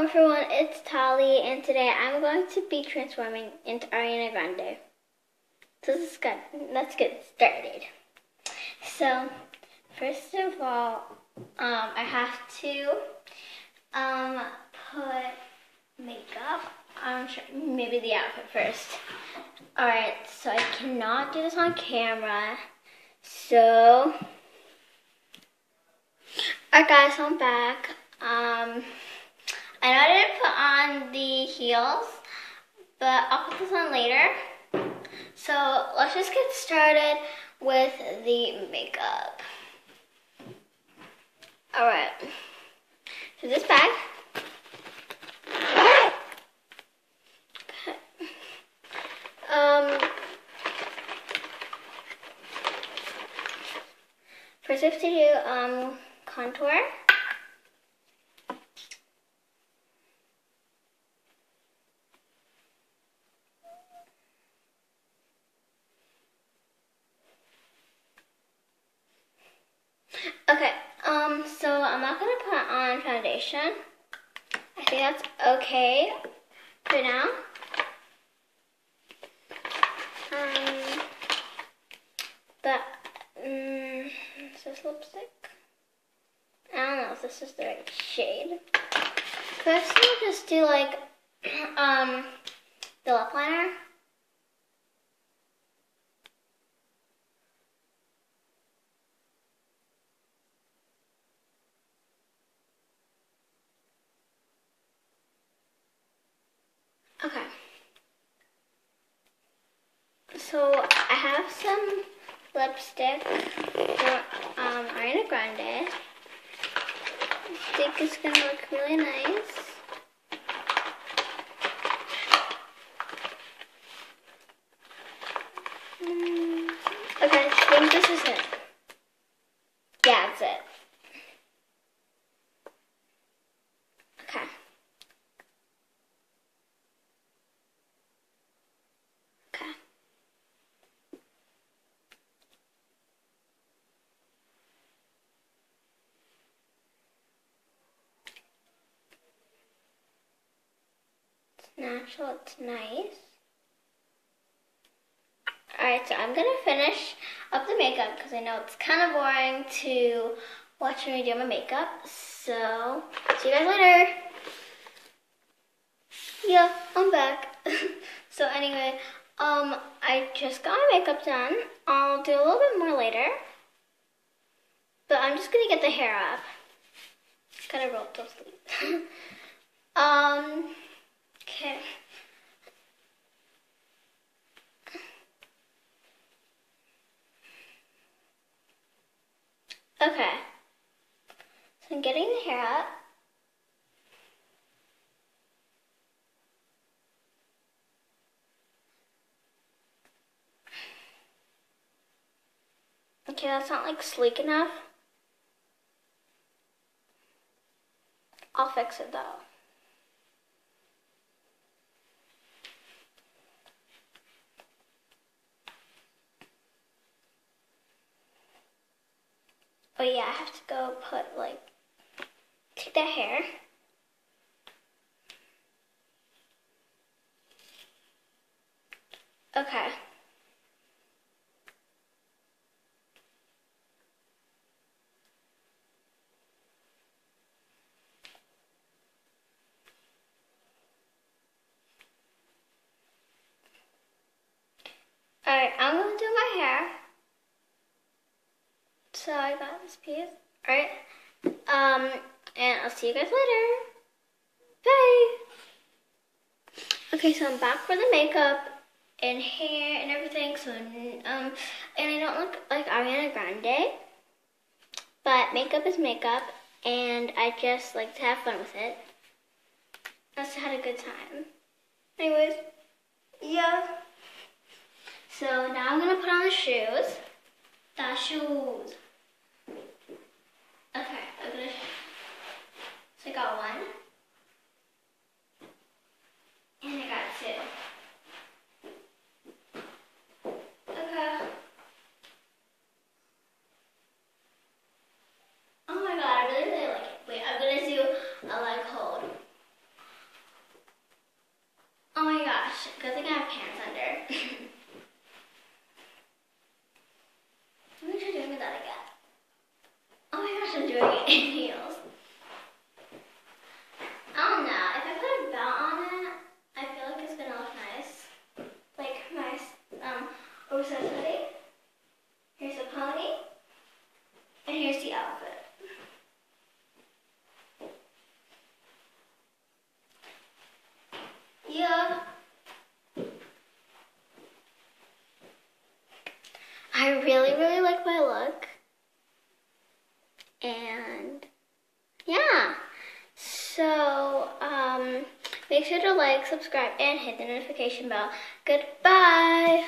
Hello everyone, it's Tali, and today I'm going to be transforming into Ariana Grande. So is good. Let's get started. So, first of all, um, I have to um, put makeup I'm on, maybe the outfit first. Alright, so I cannot do this on camera. So, alright guys, I'm back. Um, I know I didn't put on the heels, but I'll put this on later. So let's just get started with the makeup. Alright, so this bag. Um, first I have to do um, contour. Okay, um, not gonna put on foundation. I think that's okay for now. Um, but, um, is this lipstick? I don't know if this is the right shade. First, I'll just do like, um, the lip liner. Okay. So I have some lipstick for um, Ariana Grande. I think it's gonna look really nice. Mm, okay, I think this is it. Yeah, that's it. Okay. Okay. It's natural, it's nice. Alright, so I'm gonna finish up the makeup because I know it's kind of boring to watch me do my makeup. So, see you guys later. Yeah, I'm back. so anyway, um, I just got my makeup done. I'll do a little bit more later. But I'm just gonna get the hair up. Gotta roll those sleeves. um, okay. Okay. So I'm getting the hair up. Okay, that's not like sleek enough. I'll fix it though. Oh yeah, I have to go put like, take that hair. Okay. Alright, I'm gonna do my hair. So I got this piece. Alright. Um, and I'll see you guys later. Bye. Okay, so I'm back for the makeup and hair and everything. So, um, and I don't look like Ariana Grande, but makeup is makeup, and I just like to have fun with it. I just had a good time. Anyways, yeah. So now I'm gonna put on the shoes. The shoes. I like hold. Oh my gosh, good thing I have pants under. and yeah. So um, make sure to like, subscribe, and hit the notification bell. Goodbye.